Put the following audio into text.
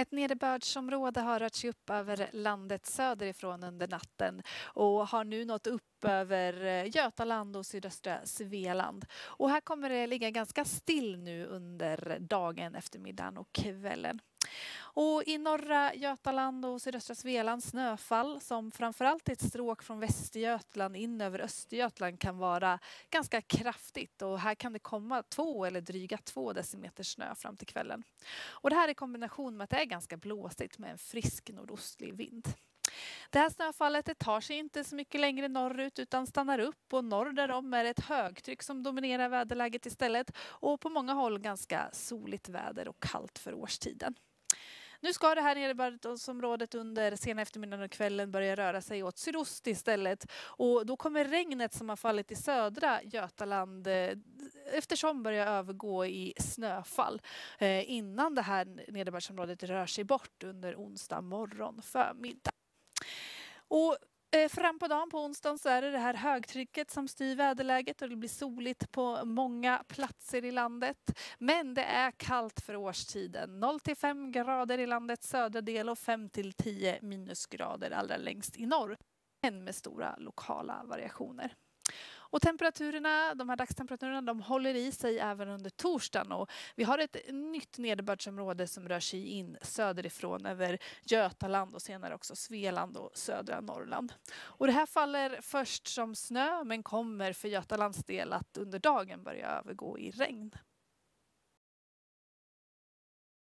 Ett nederbördsområde har rört sig upp över landet söderifrån under natten och har nu nått upp över eh, Götaland och sydöstra Svealand. Och här kommer det ligga ganska still nu under dagen, eftermiddagen och kvällen. Och I norra Götaland och sydöstra Svealand snöfall som framförallt i ett stråk från Västergötland in över Östergötland kan vara ganska kraftigt och här kan det komma två eller dryga två decimeter snö fram till kvällen. Och det här i kombination med att det är ganska blåsigt med en frisk nordostlig vind. Det här snöfallet det tar sig inte så mycket längre norrut utan stannar upp och norr därom är det ett högtryck som dominerar väderläget istället och på många håll ganska soligt väder och kallt för årstiden. Nu ska det här nederbördsområdet under sena eftermiddagen och kvällen börja röra sig åt sydost istället och då kommer regnet som har fallit i södra Götaland eh, eftersom börja övergå i snöfall eh, innan det här nederbördsområdet rör sig bort under onsdag morgon förmiddag. Och Eh, fram på dagen på onsdagen så är det det här högtrycket som styr väderläget och det blir soligt på många platser i landet. Men det är kallt för årstiden. 0 till 5 grader i landets södra del och 5 till 10 minusgrader allra längst i norr. Men med stora lokala variationer. Och temperaturerna, de här dagstemperaturerna de håller i sig även under torsdagen och vi har ett nytt nederbördsområde som rör sig in söderifrån över Götaland och senare också Svealand och södra Norrland. Och det här faller först som snö men kommer för Götalands del att under dagen börja övergå i regn.